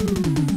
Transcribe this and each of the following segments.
you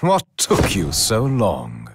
What took you so long?